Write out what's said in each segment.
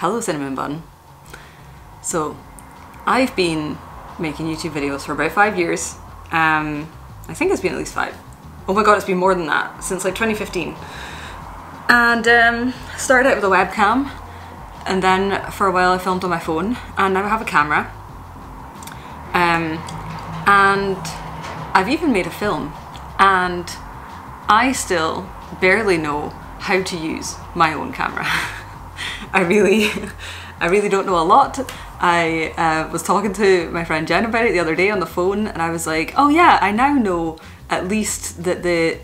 Hello Cinnamon Bun. So, I've been making YouTube videos for about five years. Um, I think it's been at least five. Oh my god, it's been more than that, since like 2015. And um, started out with a webcam, and then for a while I filmed on my phone, and now I have a camera. Um, and I've even made a film, and I still barely know how to use my own camera. I really, I really don't know a lot. I uh, was talking to my friend Jen about it the other day on the phone, and I was like, "Oh yeah, I now know at least that the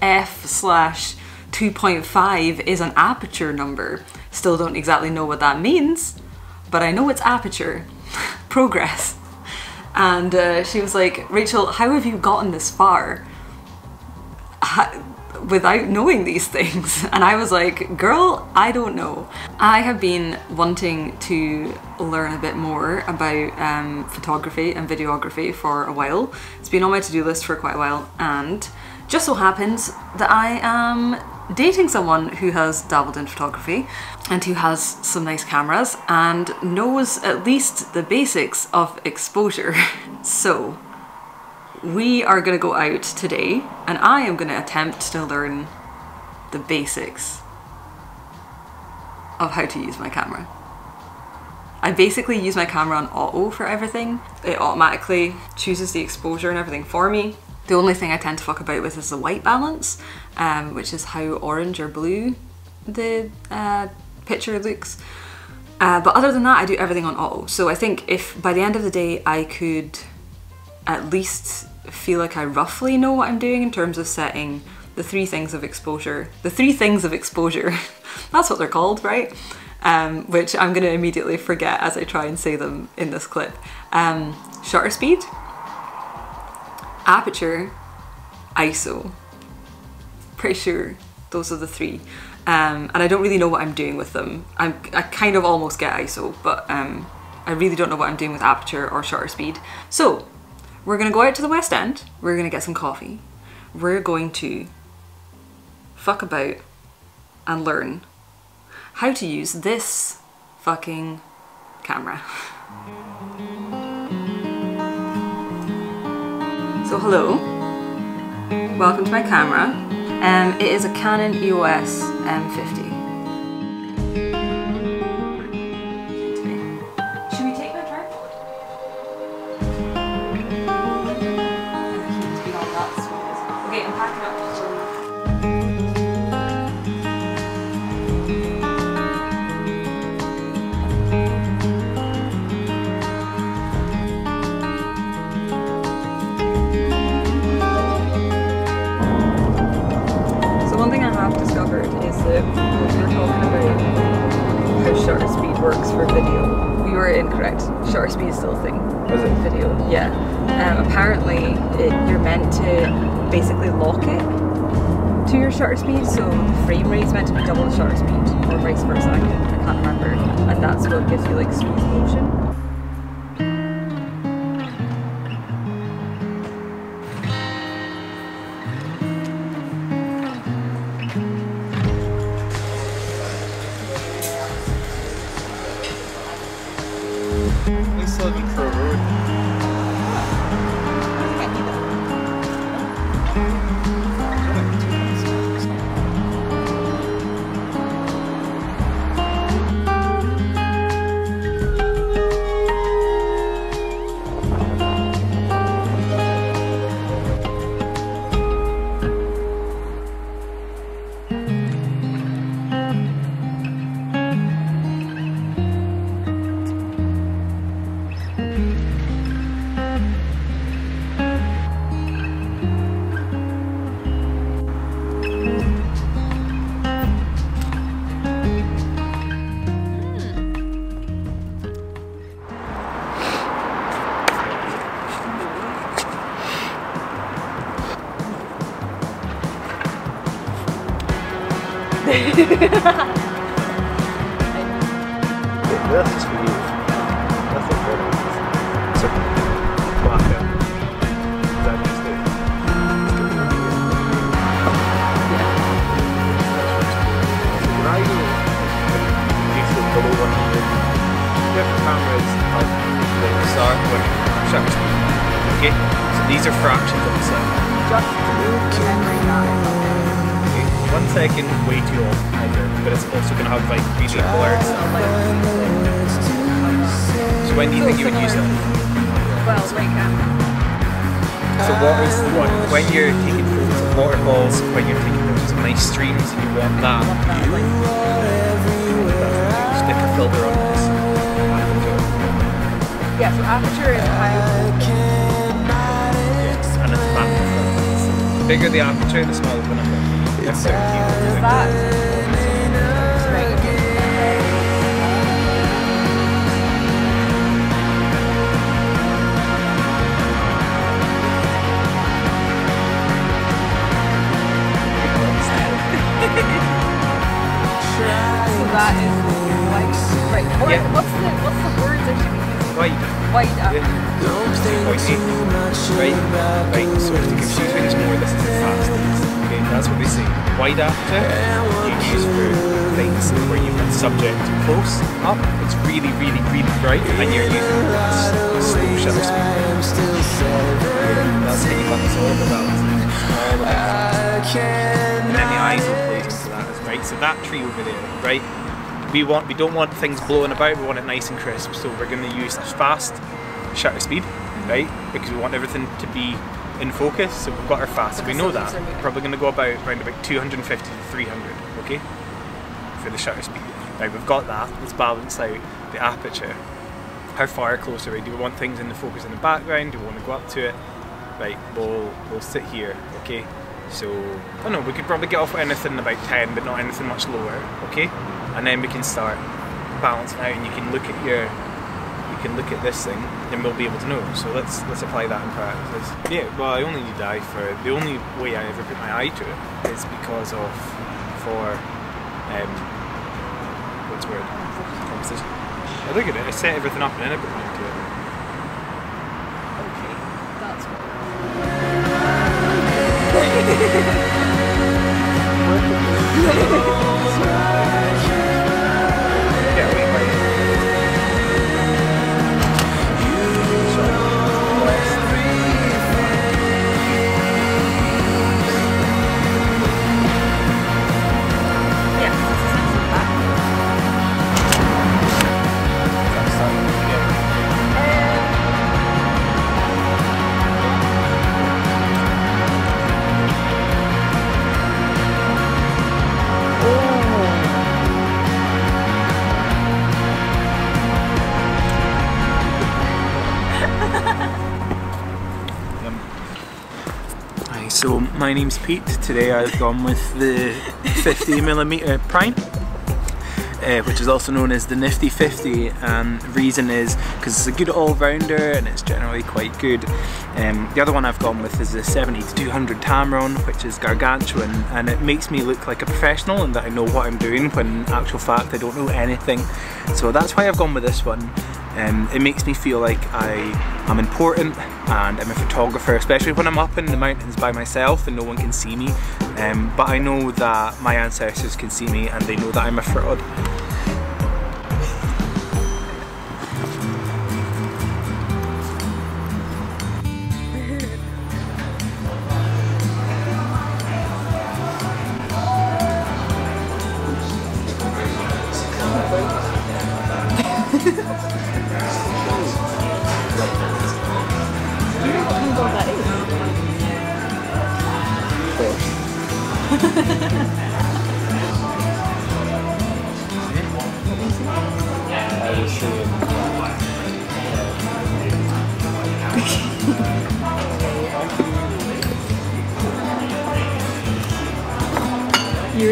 f slash 2.5 is an aperture number. Still don't exactly know what that means, but I know it's aperture. Progress." And uh, she was like, "Rachael, how have you gotten this far?" Without knowing these things. And I was like, girl, I don't know. I have been wanting to learn a bit more about um, photography and videography for a while. It's been on my to-do list for quite a while and just so happens that I am dating someone who has dabbled in photography and who has some nice cameras and knows at least the basics of exposure. so we are going to go out today and I am going to attempt to learn the basics of how to use my camera. I basically use my camera on auto for everything. It automatically chooses the exposure and everything for me. The only thing I tend to fuck about with is the white balance, um, which is how orange or blue the uh, picture looks. Uh, but other than that, I do everything on auto. So I think if by the end of the day I could at least feel like I roughly know what I'm doing in terms of setting the three things of exposure. The three things of exposure. That's what they're called, right? Um, which I'm going to immediately forget as I try and say them in this clip. Um, shutter speed, aperture, ISO. Pretty sure those are the three. Um, and I don't really know what I'm doing with them. I'm, I kind of almost get ISO, but um, I really don't know what I'm doing with aperture or shutter speed. So we're gonna go out to the West End, we're gonna get some coffee, we're going to fuck about and learn how to use this fucking camera. So hello, welcome to my camera. Um, it is a Canon EOS M50. For video. We were incorrect. Shutter speed is still a thing. Was it? Video, yeah. Um, apparently, it, you're meant to basically lock it to your shutter speed, so the frame rate is meant to be double the shutter speed, or vice versa. I can't remember, and that's what gives you like smooth motion. This is for you. That's a good one. So, vodka. Is that just it? Yeah. Can I do decent cameras have the start when shutter speed. Okay, so these are fractions of a second. Just every time. Okay, one second way too long, either, but it's also going to have like really alerts. So when do you think you would use that? Well, like um, So what is the one when you're taking photos of waterfalls, when you're taking photos of nice streams, and you want that? Stick a filter on this. yeah. So aperture is kind Yes, and it's back. The bigger the aperture, the smaller the number. They're of cute. Subject close up, oh, it's really, really, really bright, and you're using s- slow shutter speed. That's how you got this all of the balance. All of it. And then the eyes will play into that, as right? So that tree over there, right? We want, we don't want things blowing about. We want it nice and crisp. So we're going to use fast shutter speed, right? Because we want everything to be in focus. So we've got our fast. So we know that. We're probably going to go about around about 250 to 300, okay? For the shutter speed. Right, we've got that. Let's balance out the aperture. How far closer are we? Do we want things in the focus in the background? Do we want to go up to it? Right, we'll we'll sit here, okay? So I don't know, we could probably get off anything about 10, but not anything much lower, okay? And then we can start balancing out and you can look at your you can look at this thing and we'll be able to know. So let's let's apply that in practice. Yeah, well I only need eye for the only way I ever put my eye to it is because of for um the. I look at it, I set everything up and then I put mine to it. So my name's Pete. Today I've gone with the 50mm prime, uh, which is also known as the Nifty 50. And the reason is because it's a good all-rounder and it's generally quite good. Um, the other one I've gone with is the 70 to 200 Tamron, which is gargantuan, and it makes me look like a professional and that I know what I'm doing when in actual fact I don't know anything. So that's why I've gone with this one. Um, it makes me feel like I am important and I'm a photographer, especially when I'm up in the mountains by myself and no one can see me. Um, but I know that my ancestors can see me and they know that I'm a fraud.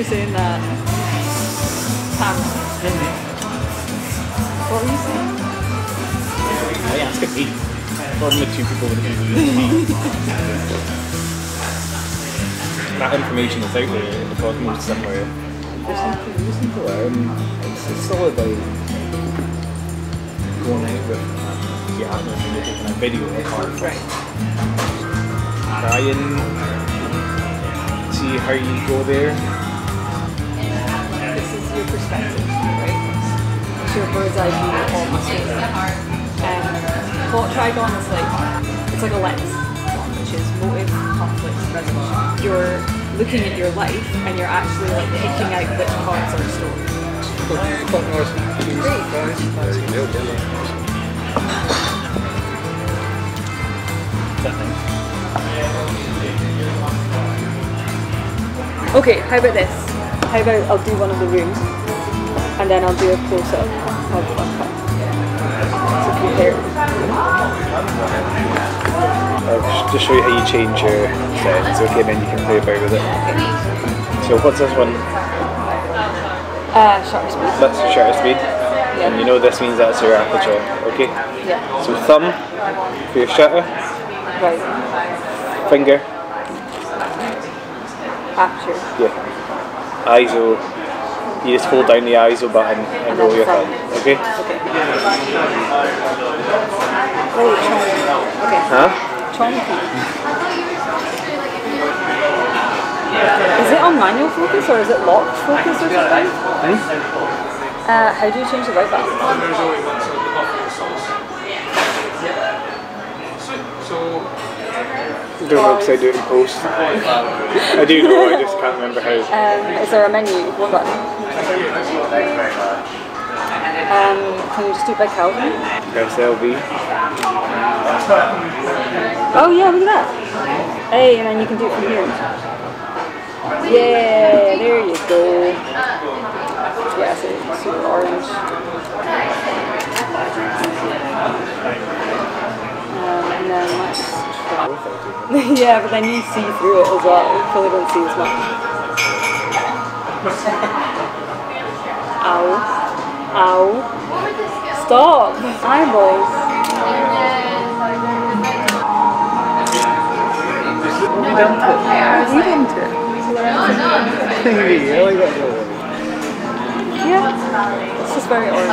You were saying that. Tam. What were you saying? I asked me. One of the two people would have been me. That information is out there in the cosmos somewhere. Just need to, just need. It's, it's all about going out with um, yeah, and then taking a video of art. Right. Try and see how you go there. This perspective, right? your bird's eye view of a story. Um, plot trigon is like it's like a lens, which is motive, conflict, resolution. You're looking at your life and you're actually like picking out which parts are. Please. Okay, how about this? How about I'll do one of the rooms and then I'll do a close up of. So compare. I'll just show you how you change your settings, okay, then you can play about with it. So what's this one? Uh, shutter speed. That's shutter speed. And you know this means that's your aperture, okay? Yeah, So thumb for your shutter, right. finger, Aperture. yeah. ISO, you just hold down the ISO button and roll your thumb, okay? Okay. Oh. Okay. Huh? Chonky. Is it on manual focus or is it locked focus or something? Uh, how do you change the white balance? Don't know because I do it in post. I do know, I just can't remember how. Um, is there a menu button? Um, can you just do it by Kelvin? Press LV. Oh yeah, look at that. Hey, and then you can do it from here. Yeah, there you go. Yes, it's super orange. Um, and then let's yeah, but then you see through it as well. You probably don't see as much. Ow. Ow. Stop! Eyeballs. Yeah, it's just very orange.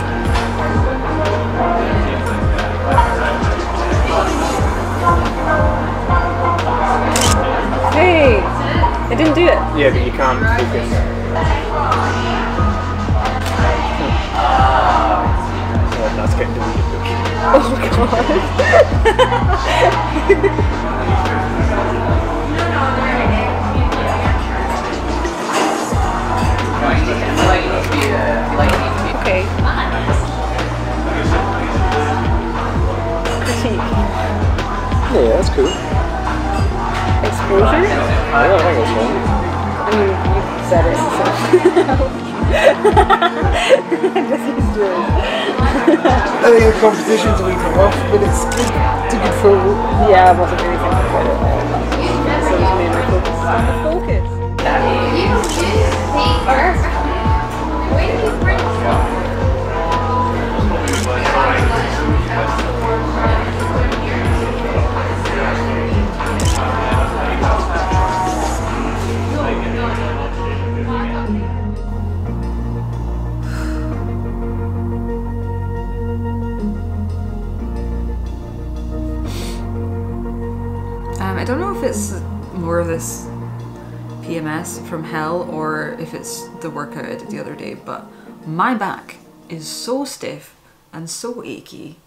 I didn't do it. Yeah, but you can't focus. Oh, that's getting deleted. Oh god. Okay. Critique. Yeah, that's cool. Exposure? I don't think it's fun. I mean, you said it, so. Just used to it. I think the composition's a wee bit off, but it's good. It's a good photo. Yeah, I wasn't really thinking about it. So it was mainly focused on the focus. I don't know if it's more of this PMS from hell or if it's the workout I did the other day, but my back is so stiff and so achy.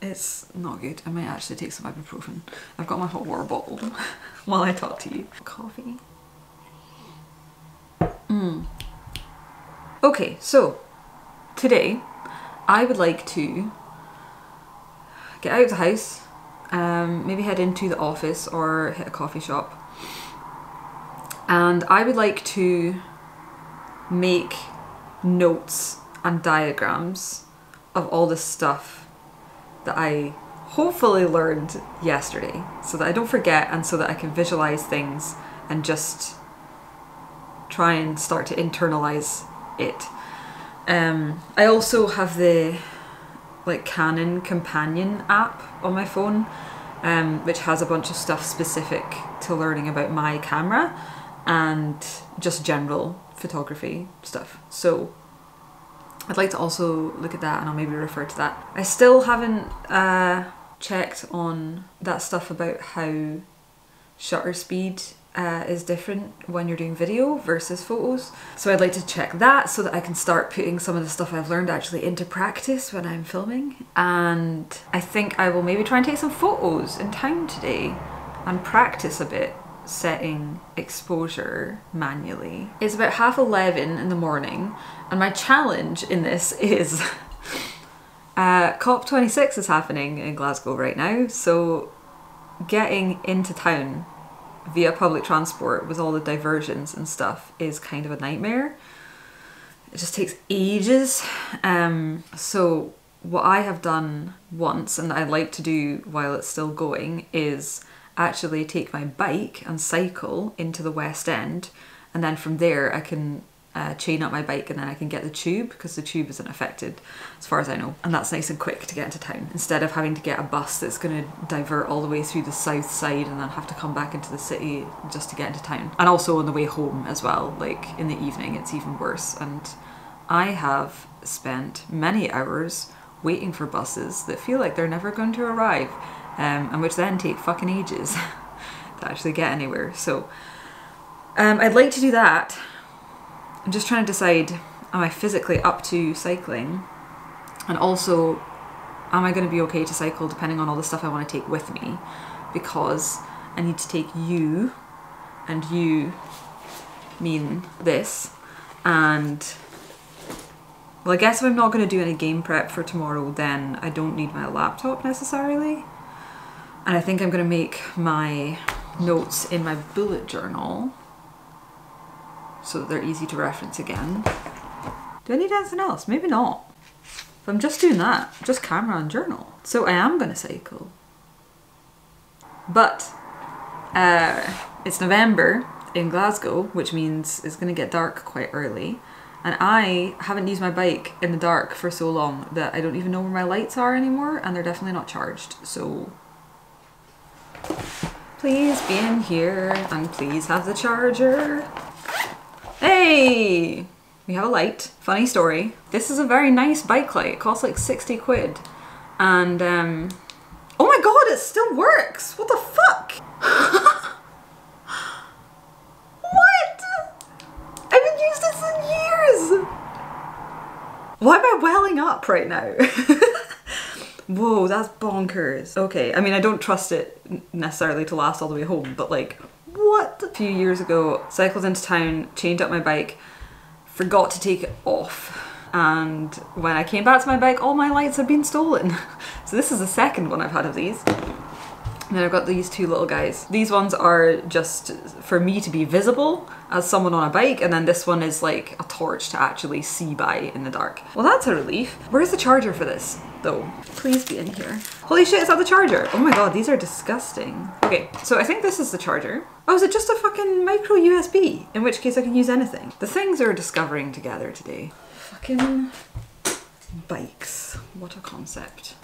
It's not good. I might actually take some ibuprofen. I've got my hot water bottle while I talk to you. Coffee. Mm. Okay, so today I would like to get out of the house, um, maybe head into the office or hit a coffee shop. And I would like to make notes and diagrams of all the stuff that I hopefully learned yesterday so that I don't forget and so that I can visualize things and just try and start to internalize it. Um, I also have the like Canon companion app on my phone um, which has a bunch of stuff specific to learning about my camera and just general photography stuff. So I'd like to also look at that and I'll maybe refer to that. I still haven't uh, checked on that stuff about how shutter speed uh, is different when you're doing video versus photos. So I'd like to check that so that I can start putting some of the stuff I've learned actually into practice when I'm filming. And I think I will maybe try and take some photos in town today and practice a bit setting exposure manually. It's about half 11 in the morning and my challenge in this is uh, COP26 is happening in Glasgow right now so getting into town via public transport with all the diversions and stuff is kind of a nightmare. It just takes ages. Um, so what I have done once and I like to do while it's still going is actually take my bike and cycle into the West End and then from there I can uh, chain up my bike and then I can get the tube because the tube isn't affected as far as I know. And that's nice and quick to get into town. Instead of having to get a bus that's going to divert all the way through the south side and then have to come back into the city just to get into town. And also on the way home as well like in the evening it's even worse. And I have spent many hours waiting for buses that feel like they're never going to arrive um, and which then take fucking ages to actually get anywhere. So um, I'd like to do that I'm just trying to decide am I physically up to cycling? And also am I going to be okay to cycle depending on all the stuff I want to take with me? Because I need to take you and you mean this and well I guess if I'm not going to do any game prep for tomorrow then I don't need my laptop necessarily. And I think I'm going to make my notes in my bullet journal so that they're easy to reference again. Do I need anything else? Maybe not. If I'm just doing that, just camera and journal. So I am gonna cycle. But uh, it's November in Glasgow, which means it's gonna get dark quite early. And I haven't used my bike in the dark for so long that I don't even know where my lights are anymore and they're definitely not charged. So please be in here and please have the charger. Hey! We have a light. Funny story. This is a very nice bike light. It costs like 60 quid. And, um... Oh my god, it still works! What the fuck? what? I haven't used this in years! Why am I welling up right now? Whoa, that's bonkers. Okay, I mean, I don't trust it necessarily to last all the way home, but like, what? A few years ago, cycled into town, chained up my bike, forgot to take it off. And when I came back to my bike, all my lights had been stolen. So this is the second one I've had of these. And then I've got these two little guys. These ones are just for me to be visible as someone on a bike, and then this one is like a torch to actually see by in the dark. Well, that's a relief. Where's the charger for this, though? Please be in here. Holy shit, is that the charger? Oh my god, these are disgusting. Okay, so I think this is the charger. Oh, is it just a fucking micro USB? In which case I can use anything. The things we're discovering together today. Fucking bikes. What a concept.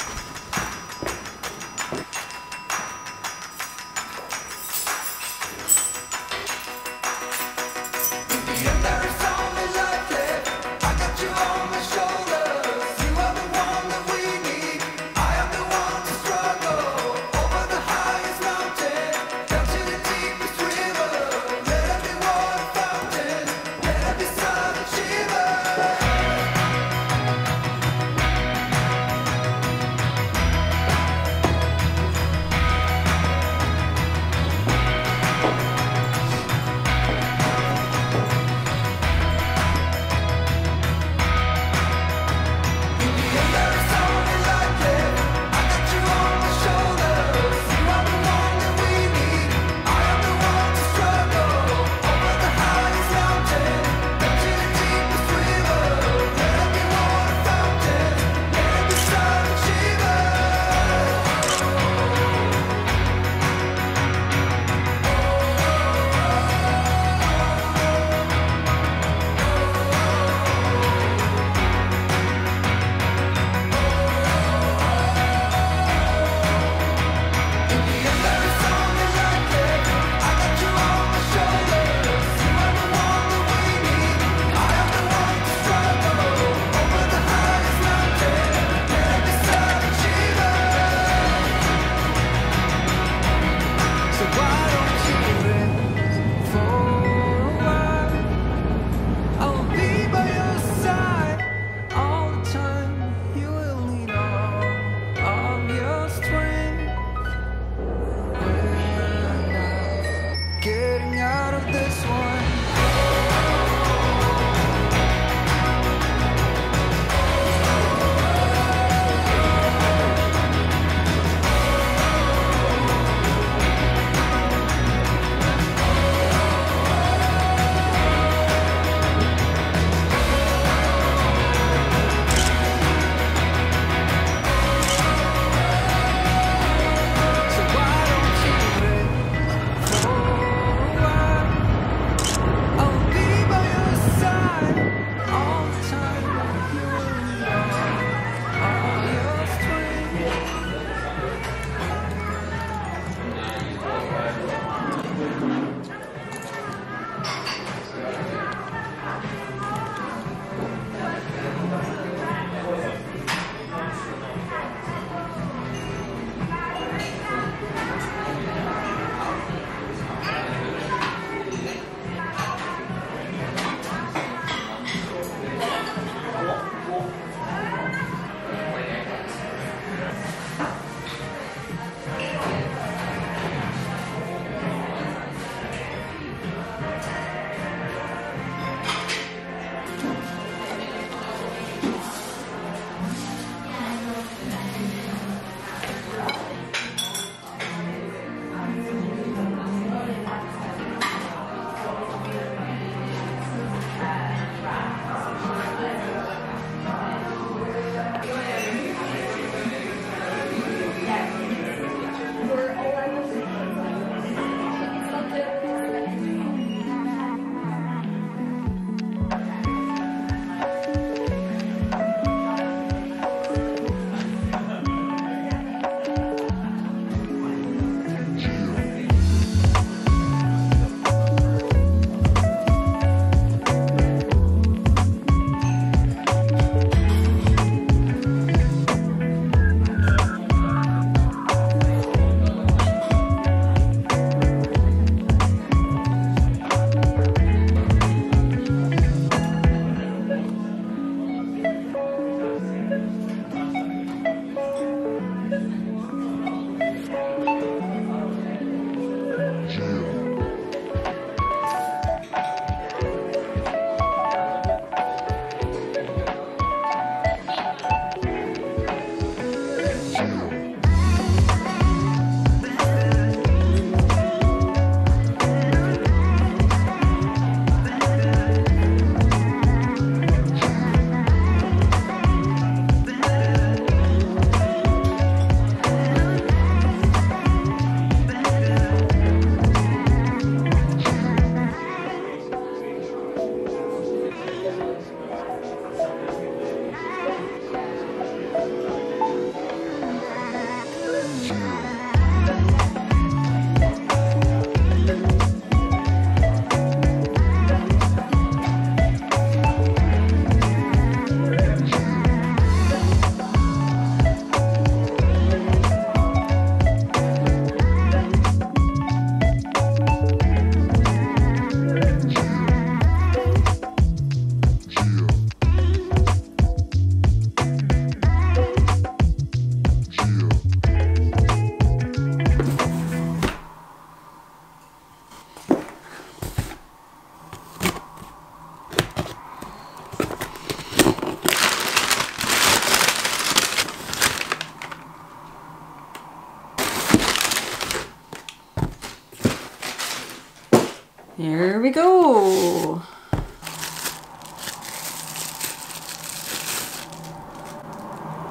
Here we go.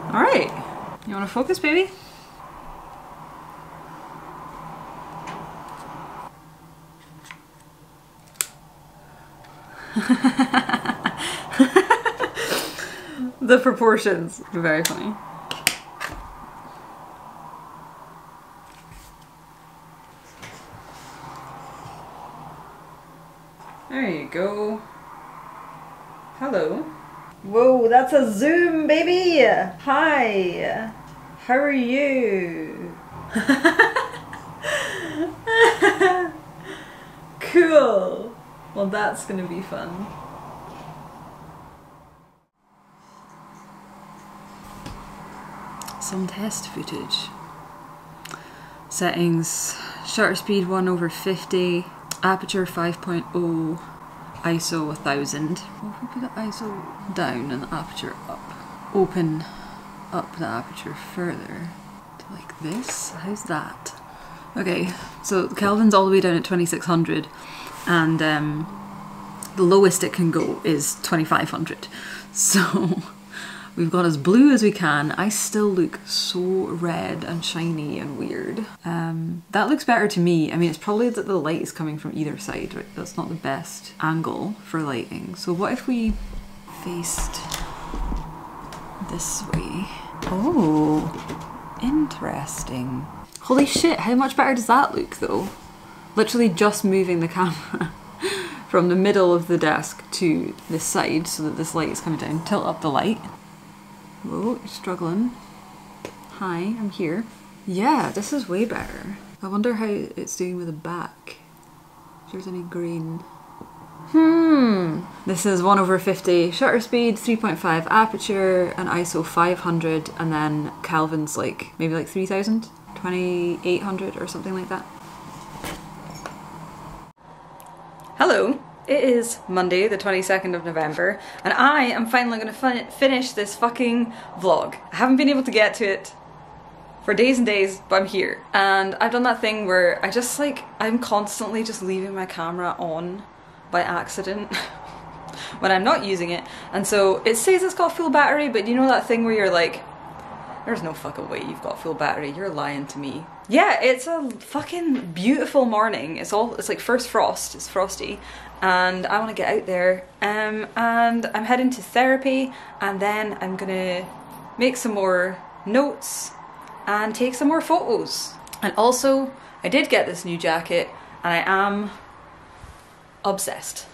All right. You want to focus, baby? the proportions. Very funny. There you go. Hello. Whoa, that's a zoom, baby! Hi! How are you? cool! Well, that's gonna be fun. Some test footage. Settings shutter speed 1 over 50, aperture 5.0, ISO 1000. What if we put the ISO down and the aperture up? Open up the aperture further to like this. How's that? Okay, so Kelvin's all the way down at 2600 and um, the lowest it can go is 2500. So we've got as blue as we can. I still look so red and shiny and weird. Um, that looks better to me. I mean, it's probably that the light is coming from either side, right? That's not the best angle for lighting. So what if we faced this way? Oh, interesting. Holy shit, how much better does that look though? Literally just moving the camera from the middle of the desk to this side so that this light is coming down. Tilt up the light. Whoa, you're struggling. Hi, I'm here. Yeah, this is way better. I wonder how it's doing with the back. If there's any green. Hmm. This is 1 over 50 shutter speed, 3.5 aperture, and ISO 500, and then Kelvin's like maybe like 3000, 2800 or something like that. Hello. It is Monday, the 22nd of November, and I am finally going to fin finish this fucking vlog. I haven't been able to get to it for days and days, but I'm here. And I've done that thing where I just like, I'm constantly just leaving my camera on by accident when I'm not using it. And so it says it's got full battery, but you know that thing where you're like, there's no fucking way you've got full battery. You're lying to me. Yeah, it's a fucking beautiful morning. It's all it's like first frost. It's frosty, and I want to get out there. Um, and I'm heading to therapy, and then I'm gonna make some more notes and take some more photos. And also, I did get this new jacket, and I am obsessed.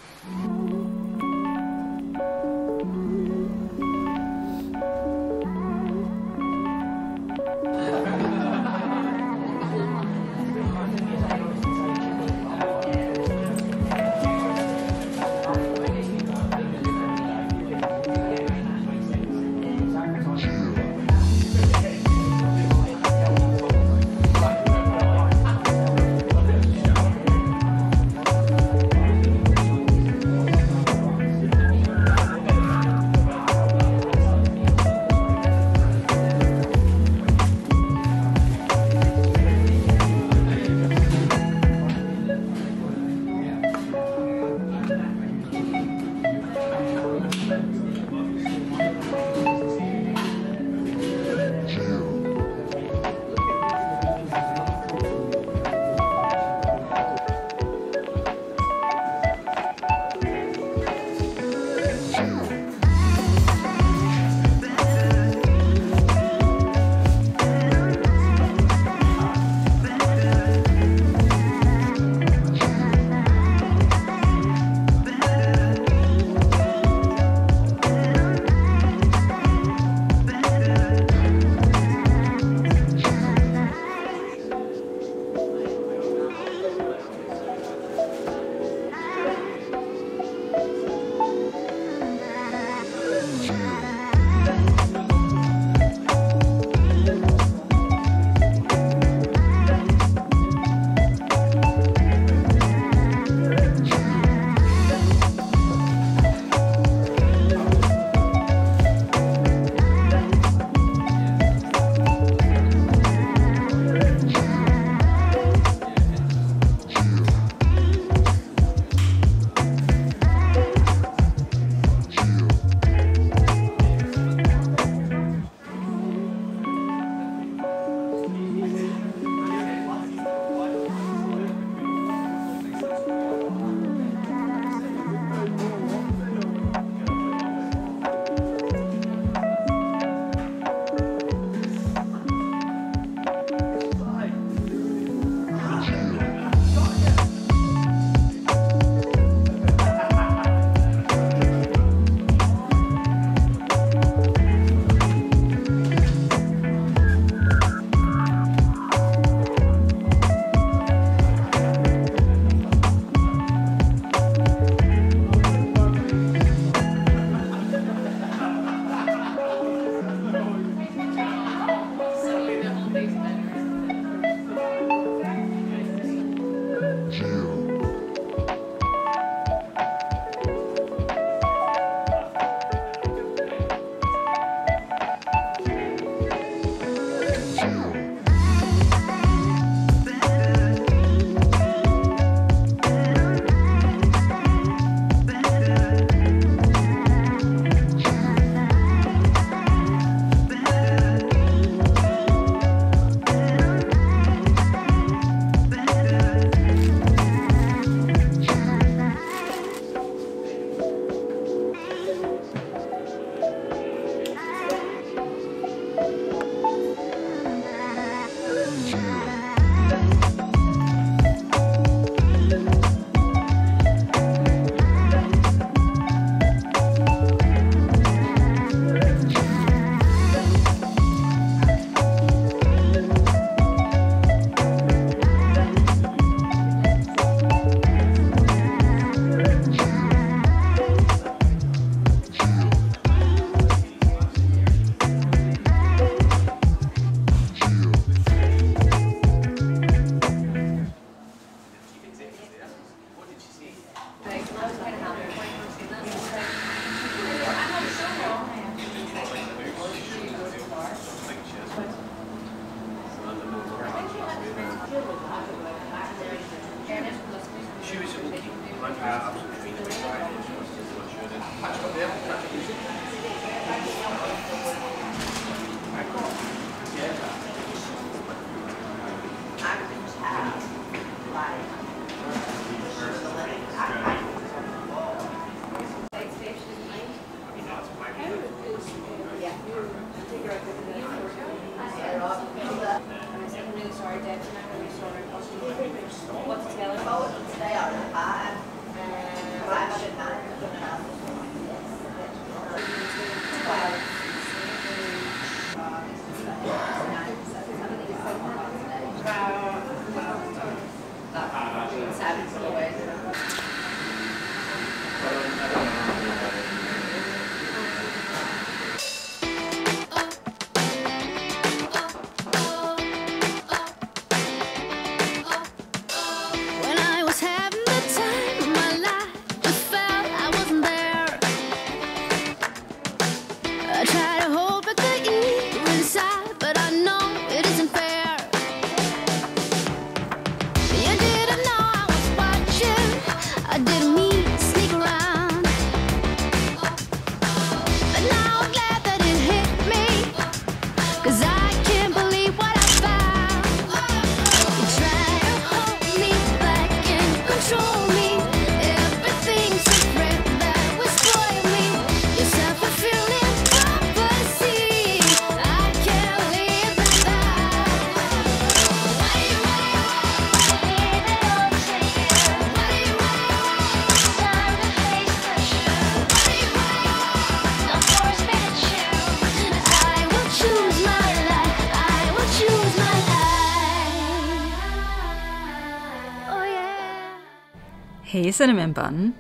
Hey Cinnamon Bun.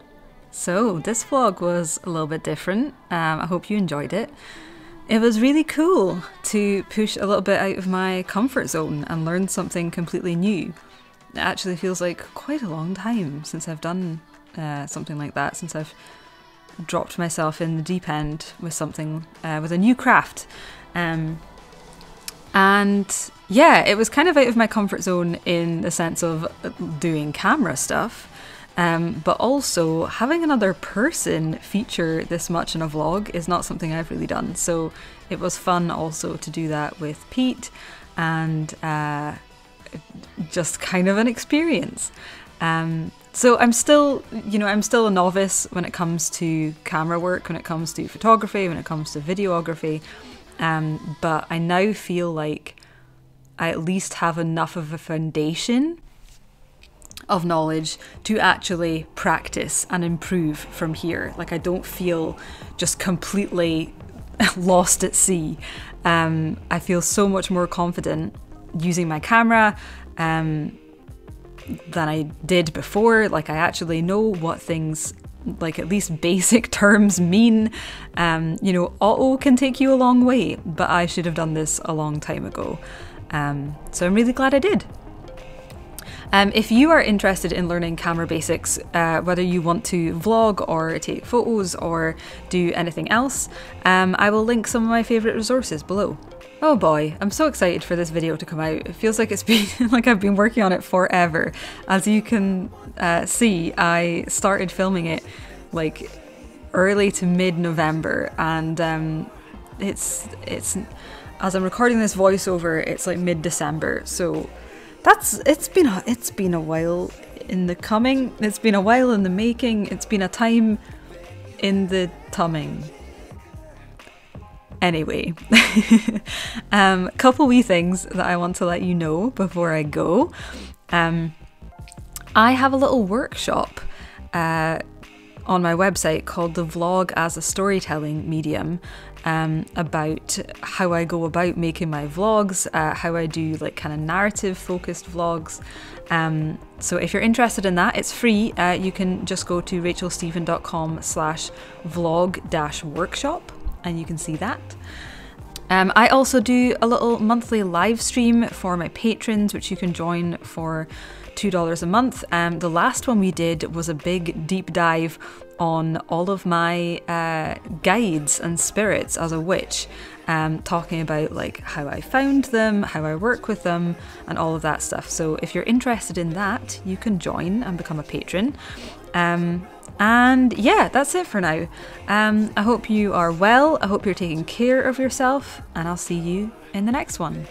So, this vlog was a little bit different. Um, I hope you enjoyed it. It was really cool to push a little bit out of my comfort zone and learn something completely new. It actually feels like quite a long time since I've done uh, something like that, since I've dropped myself in the deep end with something, uh, with a new craft. Um, and yeah, it was kind of out of my comfort zone in the sense of doing camera stuff. Um, but also, having another person feature this much in a vlog is not something I've really done. So it was fun also to do that with Pete and uh, just kind of an experience. Um, so I'm still, you know, I'm still a novice when it comes to camera work, when it comes to photography, when it comes to videography. Um, but I now feel like I at least have enough of a foundation of knowledge to actually practice and improve from here. Like I don't feel just completely lost at sea. Um, I feel so much more confident using my camera um, than I did before. Like I actually know what things like at least basic terms mean. Um, you know, auto can take you a long way, but I should have done this a long time ago. Um, so I'm really glad I did. Um, if you are interested in learning camera basics, uh, whether you want to vlog or take photos or do anything else, um, I will link some of my favourite resources below. Oh boy, I'm so excited for this video to come out. It feels like it's been like I've been working on it forever. As you can uh, see, I started filming it like early to mid-November, and um, it's it's as I'm recording this voiceover, it's like mid-December. So that's it's been a, it's been a while in the coming. It's been a while in the making. It's been a time in the tumming. Anyway, um, couple wee things that I want to let you know before I go. Um, I have a little workshop uh, on my website called the Vlog as a Storytelling Medium um, about how I go about making my vlogs, uh, how I do like kind of narrative focused vlogs. Um, so if you're interested in that, it's free. Uh, you can just go to rachaelstephen.com slash vlog dash workshop and you can see that. Um, I also do a little monthly live stream for my patrons, which you can join for $2 a month. Um, the last one we did was a big deep dive on all of my uh, guides and spirits as a witch. um, talking about like how I found them, how I work with them, and all of that stuff. So if you're interested in that, you can join and become a patron. Um, and yeah, that's it for now. Um, I hope you are well. I hope you're taking care of yourself, and I'll see you in the next one.